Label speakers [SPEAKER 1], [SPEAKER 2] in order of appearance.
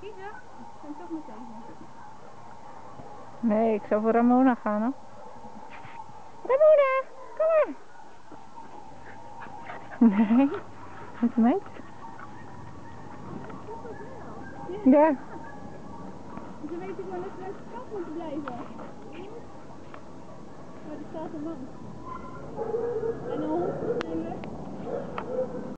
[SPEAKER 1] kiezen? Ik toch meteen.
[SPEAKER 2] Nee, ik zou voor Ramona gaan hoor. Ramona, kom maar! Nee, met meid. Ja.
[SPEAKER 1] Ze weet ik wel dat we uit de kant moeten blijven. Voor er staat een man.